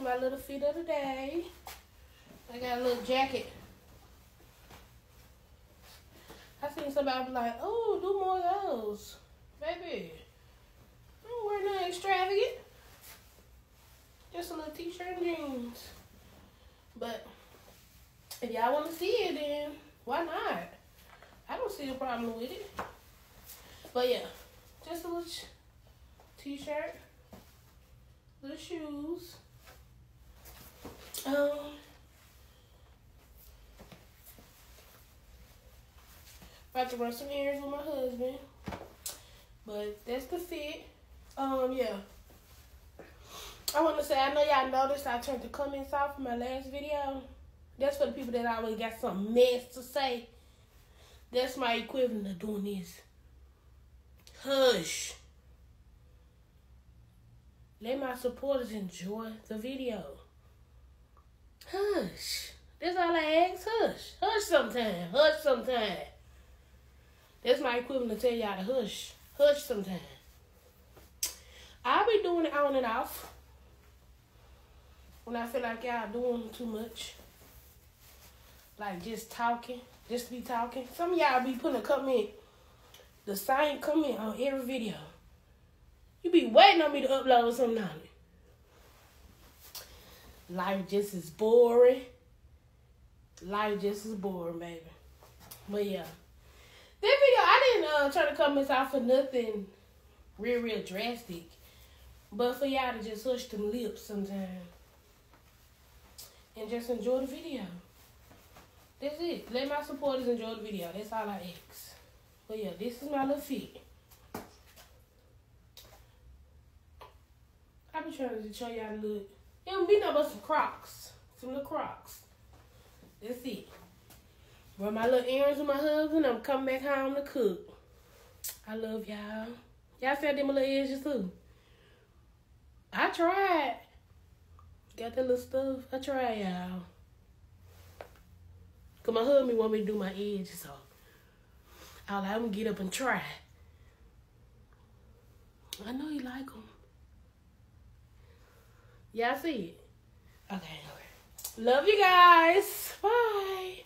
my little feet of the day. I got a little jacket. I seen somebody be like, oh, do more of those. Baby, I don't wear nothing extravagant. Just a little t-shirt and jeans. But if y'all want to see it, then why not? I don't see a problem with it. But yeah, just a little t-shirt, little shoes. Um, about to run some errands with my husband. But that's the fit. Um, yeah. I want to say, I know y'all noticed I turned the comments off from my last video. That's for the people that always got some mess to say. That's my equivalent of doing this. Hush. Let my supporters enjoy the video. Hush. That's all I ask. Hush. Hush sometime. Hush sometime. That's my equivalent to tell y'all to hush. Hush sometime. I'll be doing it on and off. When I feel like y'all doing too much. Like just talking. Just be talking. Some of y'all be putting a comment. The same comment on every video. You be waiting on me to upload on it. Life just is boring. Life just is boring, baby. But yeah. This video, I didn't uh, try to come this out for nothing real, real drastic. But for y'all to just hush them lips sometime. And just enjoy the video. That's it. Let my supporters enjoy the video. That's all I ask. But yeah, this is my little feet. I've been trying to show y'all the look. It don't be no but some crocs. Some little crocs. That's it. Run my little errands with my husband. I'm coming back home to cook. I love y'all. Y'all said them little edges too. I tried. Got that little stuff. I tried, y'all. Cause my husband want me to do my edges, so I was like, I'm gonna get up and try. I know you like them. Y'all see it? Okay, okay. Love you guys. Bye.